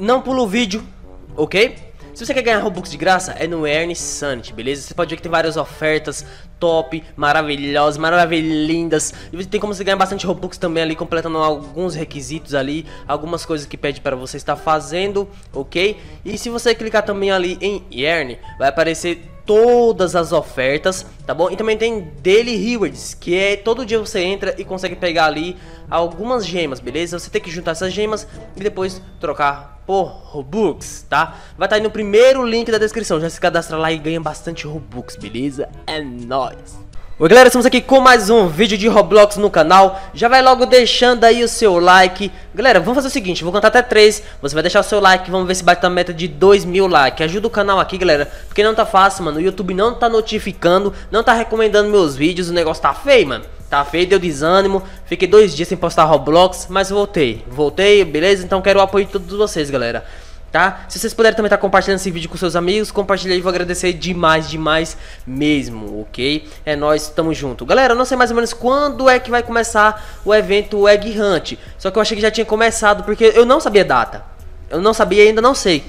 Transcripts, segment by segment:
não pula o vídeo, ok? Se você quer ganhar Robux de graça, é no Earn Sanity, beleza? Você pode ver que tem várias ofertas top, maravilhosas, maravilhindas. E tem como você ganhar bastante Robux também ali, completando alguns requisitos ali, algumas coisas que pede para você estar fazendo, ok? E se você clicar também ali em Earn, vai aparecer todas as ofertas, tá bom? E também tem Daily Rewards, que é todo dia você entra e consegue pegar ali algumas gemas, beleza? Você tem que juntar essas gemas e depois trocar por Robux, tá? Vai estar tá aí no primeiro link da descrição, já se cadastra lá e ganha bastante Robux, beleza? É nóis! Oi galera, estamos aqui com mais um vídeo de Roblox no canal. Já vai logo deixando aí o seu like. Galera, vamos fazer o seguinte, vou contar até 3 Você vai deixar o seu like, vamos ver se bate a meta de 2 mil likes Ajuda o canal aqui galera, porque não tá fácil mano. O YouTube não tá notificando, não tá recomendando meus vídeos. O negócio tá feio mano. Tá feio, deu desânimo. Fiquei dois dias sem postar Roblox, mas voltei. Voltei, beleza? Então quero o apoio de todos vocês galera tá? Se vocês puderem também estar tá compartilhando esse vídeo com seus amigos, compartilha aí, vou agradecer demais, demais mesmo, ok? É nós, tamo junto. Galera, eu não sei mais ou menos quando é que vai começar o evento Egg Hunt, só que eu achei que já tinha começado, porque eu não sabia data. Eu não sabia ainda não sei.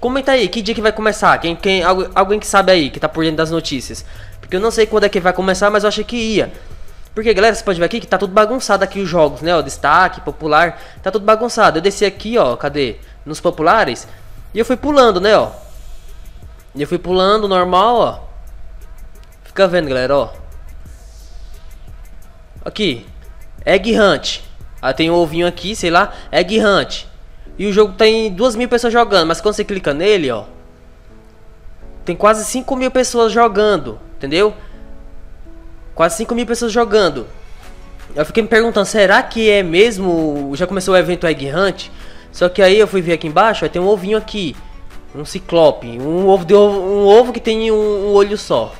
Comenta aí, que dia que vai começar? Quem, quem, alguém que sabe aí, que tá por dentro das notícias. Porque eu não sei quando é que vai começar, mas eu achei que ia. Porque, galera, você pode ver aqui que tá tudo bagunçado aqui os jogos, né? O destaque, popular, tá tudo bagunçado. Eu desci aqui, ó, cadê? Nos populares. E eu fui pulando, né, ó. E eu fui pulando normal, ó. Fica vendo, galera, ó. Aqui. Egg Hunt. Aí tem um ovinho aqui, sei lá. Egg Hunt. E o jogo tem duas mil pessoas jogando. Mas quando você clica nele, ó. Tem quase 5 mil pessoas jogando. Entendeu? Quase 5 mil pessoas jogando. Eu fiquei me perguntando, será que é mesmo... Já começou o evento Egg Hunt? Só que aí eu fui ver aqui embaixo, aí tem um ovinho aqui. Um ciclope. Um ovo, de ovo, um ovo que tem um, um olho só.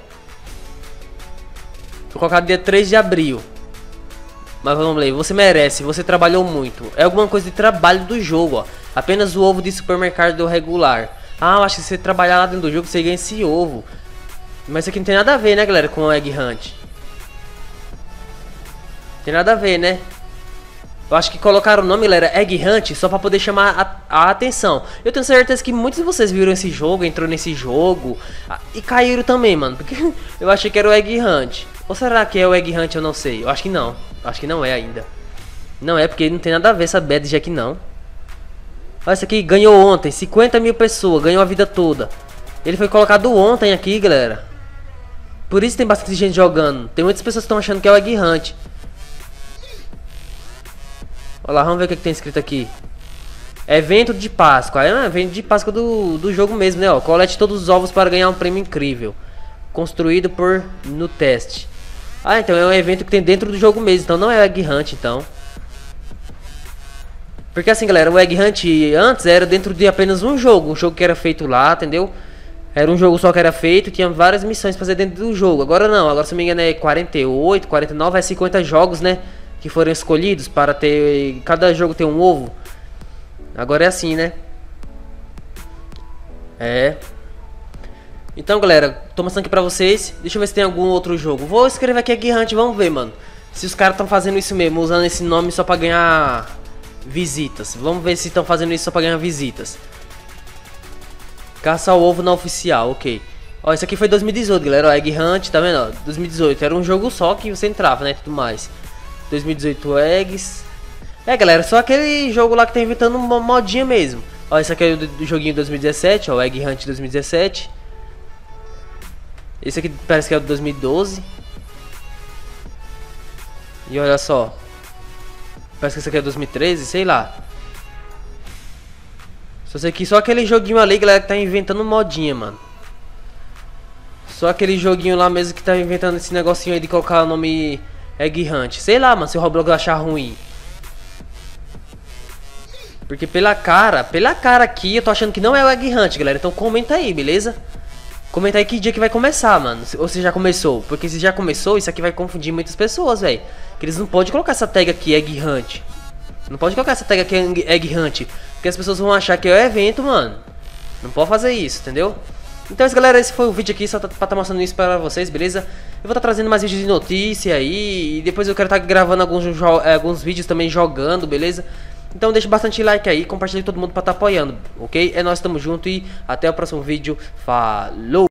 Foi colocado dia 3 de abril. Mas vamos ler, você merece, você trabalhou muito. É alguma coisa de trabalho do jogo, ó. Apenas o ovo de supermercado regular. Ah, eu acho que se você trabalhar lá dentro do jogo, você ganha esse ovo. Mas isso aqui não tem nada a ver, né, galera, com o Egg Hunt. Tem nada a ver, né? Eu acho que colocaram o nome, galera, Egg Hunt, só pra poder chamar a, a, atenção. Eu tenho certeza que muitos de vocês viram esse jogo, entrou nesse jogo a, e caíram também, mano. Porque eu achei que era o Egg Hunt. Ou será que é o Egg Hunt? Eu não sei. Eu acho que não. Eu acho que não é ainda. Não é, porque não tem nada a ver essa bad aqui não. Olha, isso aqui ganhou ontem. 50 mil pessoas, ganhou a vida toda. Ele foi colocado ontem aqui, galera. Por isso tem bastante gente jogando. Tem muitas pessoas que estão achando que é o Egg Hunt. Olha lá, vamos ver o que, que tem escrito aqui. Evento de Páscoa. É um evento de Páscoa do, do jogo mesmo, né? Ó, colete todos os ovos para ganhar um prêmio incrível. Construído por no teste. Ah, então é um evento que tem dentro do jogo mesmo. Então não é Egg Hunt, então. Porque assim, galera, o Egg Hunt antes era dentro de apenas um jogo. Um jogo que era feito lá, entendeu? Era um jogo só que era feito, tinha várias missões pra fazer dentro do jogo. Agora não, agora se não me engano é 48, 49, é 50 jogos, né? Que foram escolhidos para ter. Cada jogo tem um ovo. Agora é assim, né? É. Então, galera, tô mostrando aqui pra vocês. Deixa eu ver se tem algum outro jogo. Vou escrever aqui Egg Hunt, vamos ver, mano. Se os caras estão fazendo isso mesmo, usando esse nome só pra ganhar visitas. Vamos ver se estão fazendo isso só pra ganhar visitas. Caça ao ovo na oficial, ok. Ó, isso aqui foi 2018, galera. Ó, Egg Hunt, tá vendo? Ó, 2018. Era um jogo só que você entrava, né? Tudo mais. 2018 Eggs. É, galera, só aquele jogo lá que tá inventando uma modinha mesmo. Ó, esse aqui é do, do joguinho 2017, ó, o Egg Hunt 2017. Esse aqui parece que é o 2012. E olha só. Parece que esse aqui é 2013, sei lá. Só sei que só aquele joguinho ali, galera, que tá inventando modinha, mano. Só aquele joguinho lá mesmo que tá inventando esse negocinho aí de colocar o nome Egg Hunt. Sei lá, mano, se o Roblox achar ruim. Porque pela cara, pela cara aqui, eu tô achando que não é o Egg Hunt, galera. Então comenta aí, beleza? Comenta aí que dia que vai começar, mano. Ou se já começou. Porque se já começou, isso aqui vai confundir muitas pessoas, velho. Que eles não podem colocar essa tag aqui, Egg Hunt. Não pode colocar essa tag aqui, Egg Hunt. Porque as pessoas vão achar que é o evento, mano. Não pode fazer isso, entendeu? Então, galera, esse foi o vídeo aqui, só pra estar tá mostrando isso pra vocês, beleza? Eu vou estar trazendo mais vídeos de notícia aí. E depois eu quero estar gravando alguns, eh, alguns vídeos também jogando, beleza? Então deixa bastante like aí, compartilha com todo mundo pra estar apoiando, ok? É nós, tamo junto e até o próximo vídeo. Falou!